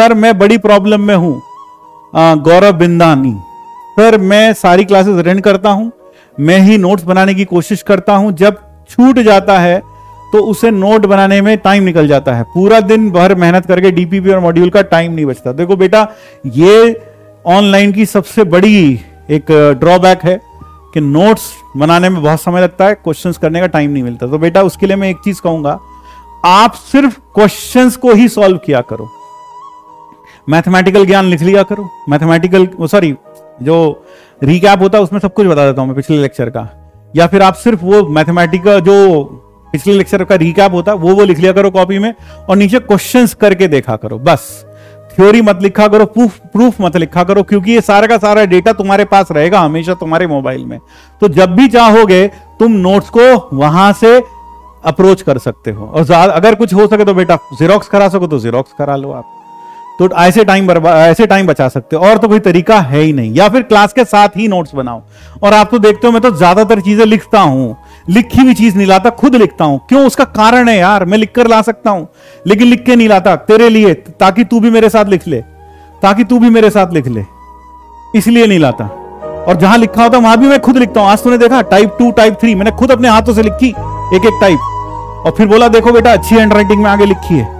Sir, मैं बड़ी problem में हूँ। गौरव बिंदानी। सर, मैं सारी क्लासेस अटेंड करता हूँ। मैं ही नोट्स बनाने की कोशिश करता हूँ। जब छूट जाता है तो उसे नोट बनाने में टाइम निकल जाता है। पूरा दिन भर मेहनत करके डीपीपी और मॉड्यूल का टाइम नहीं बचता। देखो बेटा, ये ऑनलाइन की सबसे बड़ी एक ड्रॉबैक है कि नोट्स बनाने में बहुत समय लगता है क्वेश्चंस करने का टाइम नहीं मिलता। तो बेटा, उसके लिए मैं एक चीज़ कहूँगा, आप सिर्फ़ क्वेश्चंस को ही सॉल्व किया करो। मैथमेटिकल ज्ञान लिख लिया करो। मैथमेटिकल सॉरी जो रिकैप होता है, उसमें सब कुछ बता देता हूँ मैं पिछले लेक्चर का। या फिर आप सिर्फ़ वो मैथमेटिकल जो पिछले लेक्चर का रिकैप होता है वो वो लिख लिया करो कॉपी में और नीचे क्वेश्चन करके देखा करो, बस। थ्योरी मत लिखा करो प्रूफ प्रूफ मत लिखा करो, क्योंकि ये सारा का सारा डेटा तुम्हारे पास रहेगा हमेशा तुम्हारे मोबाइल में। तो जब भी चाहोगे, तुम नोट्स को वहाँ से अप्रोच कर सकते हो। और अगर कुछ हो सके तो बेटा जीरोक्स करा सको तो जीरोक्स करा लो आप। तो ऐसे टाइम ऐसे टाइम बचा सकते हो। और तो कोई तरीका है ही नहीं। या फिर क्लास के साथ ही नोट्स बनाओ। और आप तो देखते हो, मैं तो ज़्यादातर चीज़ें लिखता हूँ। लिखी हुई चीज़ नहीं लाता, खुद लिखता हूँ। क्यों? उसका कारण है यार। मैं लिखकर ला सकता हूँ। लेकिन लिख के नहीं लाता। तेरे लिए, ताकि तू भी मेरे साथ लिख ले। ताकि तू भी मेरे साथ लिख ले। इसलिए नहीं लाता। और जहाँ लिखा होता, वहाँ भी मैं खुद लिखता हूँ। आज तूने देखा टाइप टू टाइप थ्री मैंने खुद अपने हाथों से लिखी एक एक टाइप और फिर बोला, देखो बेटा, अच्छी हैंड में आगे लिखी है।